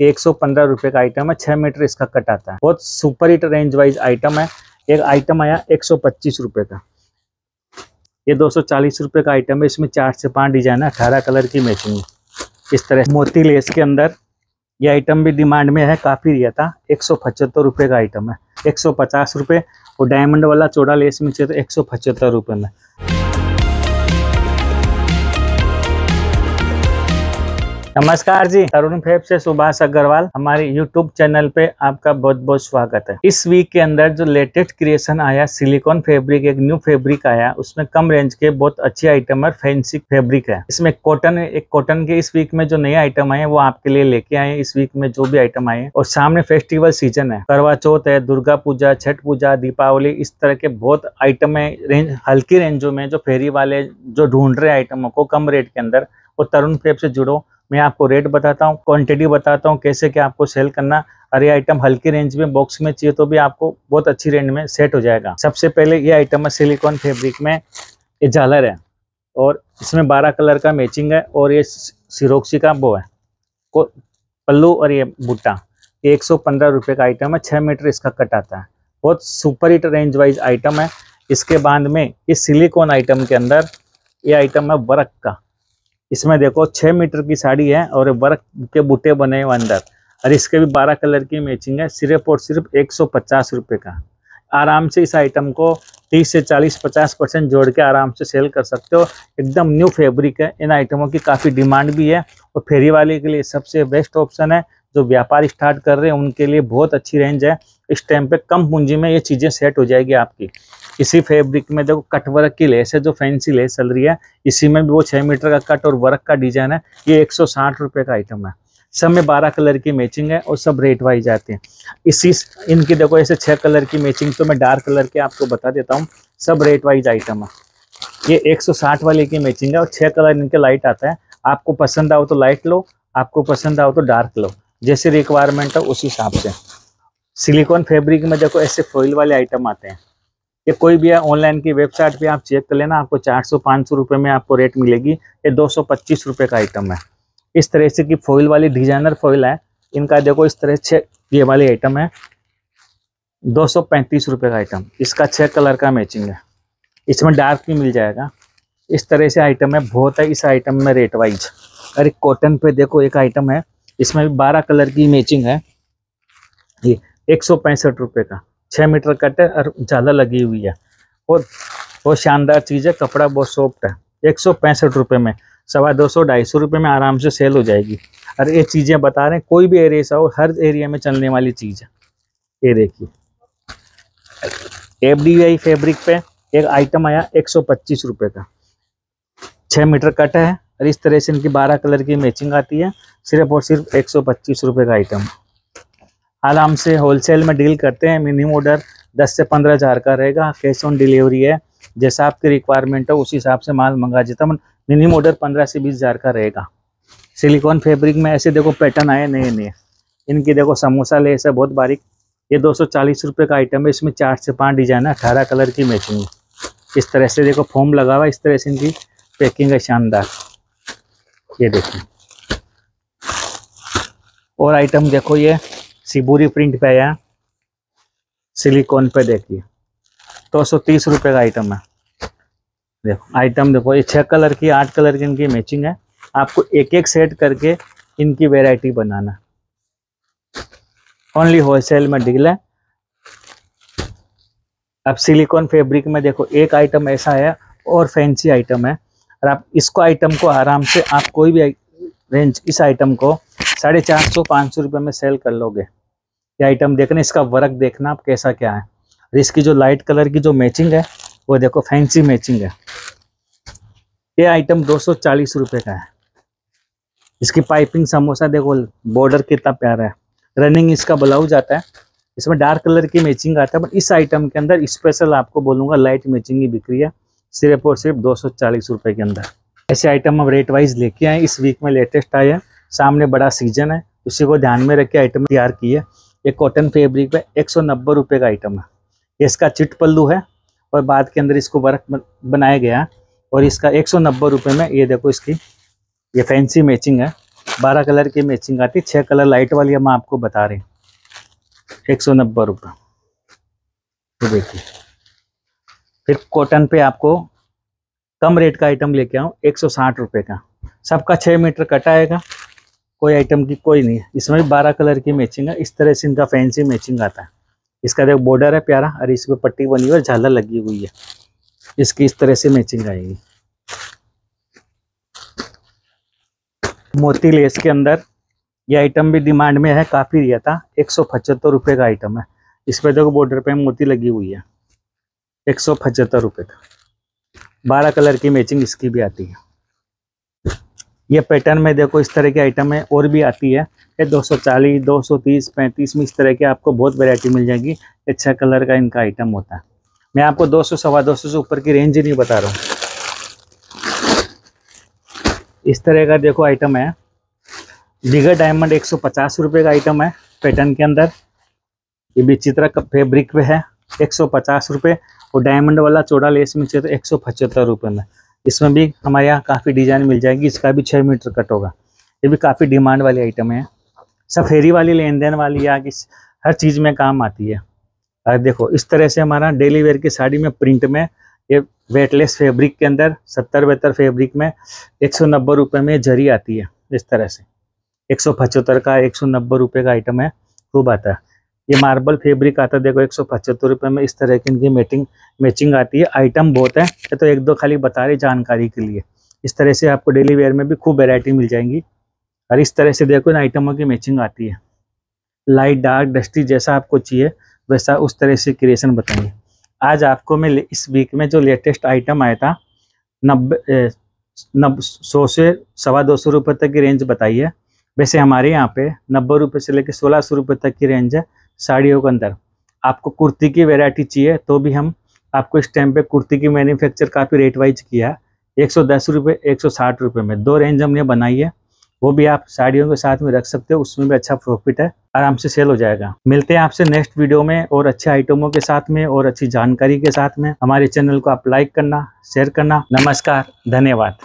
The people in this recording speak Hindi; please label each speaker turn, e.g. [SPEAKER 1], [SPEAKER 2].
[SPEAKER 1] एक सौ रुपये का आइटम है छः मीटर इसका कट आता है। बहुत super hit range wise item है। एक आइटम आया एक सौ रुपये का। ये दो सौ रुपये का आइटम है। इसमें चार से पाँच डिज़ाइन है, अठारह कलर की मैचिंग इस तरह मोती लेस के अंदर ये आइटम भी डिमांड में है, काफ़ी रिया था। एक सौ रुपये का आइटम है। एक सौ और डायमंड वाला चौड़ा लेस में चाहिए तो एक सौ में। नमस्कार जी, तरुण फैब से सुभाष अग्रवाल, हमारे यूट्यूब चैनल पे आपका बहुत बहुत स्वागत है। इस वीक के अंदर जो लेटेस्ट क्रिएशन आया सिलिकॉन फैब्रिक एक न्यू फैब्रिक आया, उसमें कम रेंज के बहुत अच्छे आइटम और फैंसी फैब्रिक है। इसमें कॉटन एक कॉटन के इस वीक में जो नए आइटम आए वो आपके लिए लेके आए इस वीक में जो भी आइटम आए और सामने फेस्टिवल सीज़न है। करवा चौथ है, दुर्गा पूजा, छठ पूजा, दीपावली, इस तरह के बहुत आइटम है रेंज हल्की रेंजों में जो फेरी वाले जो ढूंढ रहे आइटमों को कम रेट के अंदर, वो तरुण फेब से जुड़ो मैं आपको रेट बताता हूँ क्वांटिटी बताता हूँ, कैसे क्या आपको सेल करना, और ये आइटम हल्की रेंज में बॉक्स में चाहिए तो भी आपको बहुत अच्छी रेंज में सेट हो जाएगा। सबसे पहले ये आइटम है सिलिकॉन फैब्रिक में, ये झालर है, और इसमें बारह कलर का मैचिंग है, और ये सिरोक्सी का वो है पल्लू और ये बुट्टा ये एक सौ का आइटम है छः मीटर इसका कट आता है। बहुत super hit range wise item है। इसके बाद में इस सिलिकॉन आइटम के अंदर, ये आइटम है वर्क का। इसमें देखो छः मीटर की साड़ी है और वर्क के बूटे बने हुए अंदर। और इसके भी बारह कलर की मैचिंग है, सिर्फ़ और सिर्फ़ एक सौ पचास रुपये का। आराम से इस आइटम को तीस से चालीस पचास परसेंट जोड़ के आराम से सेल कर सकते हो। एकदम न्यू फैब्रिक है। इन आइटमों की काफ़ी डिमांड भी है। और फेरी वाले के लिए सबसे बेस्ट ऑप्शन है, जो व्यापार स्टार्ट कर रहे हैं, उनके लिए बहुत अच्छी रेंज है। इस टाइम पे कम पूंजी में ये चीज़ें सेट हो जाएगी आपकी। इसी फैब्रिक में देखो कट वर्क की लेस है, जो फैंसी लेस चल रही है, इसी में भी वो छः मीटर का कट और वर्क का डिज़ाइन है। ये एक सौ का आइटम है। सब में बारह कलर की मैचिंग है और सब रेट वाइज आते हैं। इसी इनकी देखो, ऐसे छः कलर की मैचिंग तो मैं डार्क कलर के आपको बता देता हूँ, सब रेट वाइज आइटम है। ये 160 वाले की मैचिंग है और छः कलर इनके लाइट आता है। आपको पसंद आओ तो लाइट लो, आपको पसंद आओ तो डार्क लो। जैसे रिक्वायरमेंट है उस हिसाब से। सिलिकॉन फैब्रिक में देखो, ऐसे फॉइल वाले आइटम आते हैं। ये कोई भी है ऑनलाइन की वेबसाइट पे आप चेक कर लेना, आपको चार सौ, पाँच सौ रुपये में आपको रेट मिलेगी। ये दो सौ पच्चीस रुपये का आइटम है। इस तरह से की फॉइल वाली डिज़ाइनर फॉइल है, इनका देखो इस तरह से ये वाली आइटम है। दो सौ पैंतीस रुपये का आइटम इसका छः कलर का मैचिंग है। इसमें डार्क भी मिल जाएगा। इस तरह से आइटम है, बहुत है इस आइटम में रेट वाइज अरे कॉटन पे देखो एक आइटम है, इसमें भी बारह कलर की मैचिंग है। ये एक सौ पैंसठ रुपये का। छः मीटर कट है और ज़्यादा लगी हुई है। और बहुत शानदार चीज़ है, कपड़ा बहुत सॉफ्ट है। एक सौ पैंसठ रुपये में, सवा दो सौ ढाई सौ रुपये में आराम से सेल हो जाएगी। और ये चीज़ें बता रहे हैं, कोई भी एरिया सा हो हर एरिया में चलने वाली चीज़ है। ये देखिए। एफ़ डी आई फैब्रिक पे एक आइटम आया, एक सौ पच्चीस रुपये का। छः मीटर कट है, और इस तरह से इनकी बारह कलर की मैचिंग आती है, सिर्फ़ और सिर्फ़ एक सौ पच्चीस रुपये का आइटम आराम से होलसेल में डील करते हैं। मिनिमम ऑर्डर दस से पंद्रह हज़ार का रहेगा। कैश ऑन डिलीवरी है। जैसा आपकी रिक्वायरमेंट है, उस हिसाब से माल मंगा देता हूँ। मिनिमम ऑर्डर पंद्रह से बीस हज़ार का रहेगा। सिलिकॉन फैब्रिक में ऐसे देखो पैटर्न आए नए नए। इनकी देखो समोसा लेस है बहुत बारीक। ये दो सौ चालीस रुपये का आइटम है। इसमें चार से पाँच डिज़ाइन है। अठारह कलर की मैचिंग इस तरह से देखो फॉर्म लगा हुआ इस तरह से इनकी पैकिंग है शानदार। ये देखिए और आइटम देखो ये। सिबूरी प्रिंट पे आया सिलिकॉन पे देखिए। दो सौ तीस का आइटम है। देखो आइटम देखो, ये छः कलर की, आठ कलर की इनकी मैचिंग है। आपको एक एक सेट करके इनकी वेराइटी बनाना। ओनली होलसेल में डील है। अब सिलिकॉन फैब्रिक में देखो, एक आइटम ऐसा है और फैंसी आइटम है। और आप इसको आइटम को आराम से, आप कोई भी रेंज इस आइटम को साढ़े चार सौ, पाँच सौ रुपये में सेल कर लोगे। ये आइटम देखना, इसका वर्क देखना, आप कैसा क्या है। और इसकी जो लाइट कलर की जो मैचिंग है, वो देखो फैंसी मैचिंग है। ये आइटम दो सौ का है। इसकी पाइपिंग समोसा, देखो बॉर्डर कितना प्यारा है। रनिंग इसका ब्लाउज आता है। इसमें डार्क कलर की मैचिंग आता है बट इस आइटम के अंदर स्पेशल आपको बोलूँगा लाइट मैचिंग ही बिक्री है, सिर्फ़ और सिर्फ़ दो सौ चालीस के अंदर। ऐसे आइटम हम रेट वाइज लेके आए, इस वीक में लेटेस्ट आए हैं। सामने बड़ा सीज़न है, उसी को ध्यान में रख के आइटम तैयार की है। ये कॉटन फैब्रिक पे एक सौ नब्बे रुपये का आइटम है। इसका चिट पल्लू है और बाद के अंदर इसको वर्क बनाया गया और इसका एक सौ नब्बे रुपये में ये देखो इसकी, ये फैंसी मैचिंग है। बारह कलर की मैचिंग आती छह कलर लाइट वाली हम आपको बता रहे हैं। एक सौ नब्बे रुपये तो देखिए, फिर कॉटन पे आपको कम रेट का आइटम लेके आऊँ, एक सौ साठ रुपये का। सबका छः मीटर कटा आएगा कोई आइटम की कोई नहीं है। इसमें भी बारह कलर की मैचिंग है। इस तरह से इनका फैंसी मैचिंग आता है। इसका देखो बॉर्डर है प्यारा, और इस पर पट्टी बनी हुई है झालर लगी हुई है। इसकी इस तरह से मैचिंग आएगी। मोती लेस के अंदर ये आइटम भी डिमांड में है, काफ़ी रिया था। एक सौ पचहत्तर रुपये का आइटम है। इस पर देखो बॉर्डर पे मोती लगी हुई है। एक सौ पचहत्तर रुपये का। बारह कलर की मैचिंग इसकी भी आती है। ये पैटर्न में देखो इस तरह की आइटम है और भी आती है। ये 240, 230, 35 में इस तरह की आपको बहुत वैरायटी मिल जाएगी। अच्छा कलर का इनका आइटम होता है। मैं आपको 200 सवा दो से ऊपर की रेंज ही नहीं बता रहा हूँ। इस तरह का देखो आइटम है। बिगर डायमंड एक सौ का आइटम है पैटर्न के अंदर। ये भी का फेब्रिक पे है। एक सौ और डायमंड वाला चौड़ा लेस में चाहिए तो एक सौ में। इसमें भी हमारे यहाँ काफ़ी डिज़ाइन मिल जाएगी, इसका भी छः मीटर कट होगा। ये भी काफ़ी डिमांड वाली आइटम है। सफेरी वाली लेन देन वाली या कि हर चीज़ में काम आती है। और देखो, इस तरह से हमारा डेली वेयर की साड़ी में प्रिंट में, ये वेटलेस फैब्रिक के अंदर, सत्तर बहत्तर फैब्रिक में, एक सौ नब्बे रुपये में जरी आती है, इस तरह से। एक सौ पचहत्तर का, एक सौ नब्बे रुपये का आइटम है, खूब आता है। ये मार्बल फैब्रिक आता है, देखो, एक सौ पचहत्तर रुपये में इस तरह की इनकी मैचिंग मैचिंग आती है। आइटम बहुत है तो एक दो खाली बता रही जानकारी के लिए। इस तरह से आपको डेली वेयर में भी खूब वेरायटी मिल जाएँगी। और इस तरह से देखो, इन आइटमों की मैचिंग आती है। लाइट डार्क डस्टी जैसा आपको चाहिए, वैसा उस तरह से क्रिएशन बताएँगे। आज आपको मैं इस वीक में जो लेटेस्ट आइटम आया था, नब्बे नब, सौ से सवा दो सौ रुपये तक की रेंज बताई है। वैसे हमारे यहाँ पे नब्बे रुपये से लेकर सोलह सौ रुपये तक की रेंज है। साड़ियों के अंदर। आपको कुर्ती की वेराइटी चाहिए तो भी हम आपको इस टाइम पे कुर्ती की मैन्युफैक्चर काफ़ी रेट वाइज किया एक सौ दस रुपये एक सौ साठ रुपये में। दो रेंज हमने बनाई है। वो भी आप साड़ियों के साथ में रख सकते हो, उसमें भी अच्छा प्रॉफिट है। आराम से सेल हो जाएगा। मिलते हैं आपसे नेक्स्ट वीडियो में और अच्छे आइटमों के साथ में और अच्छी जानकारी के साथ में। हमारे चैनल को आप लाइक करना शेयर करना। नमस्कार, धन्यवाद।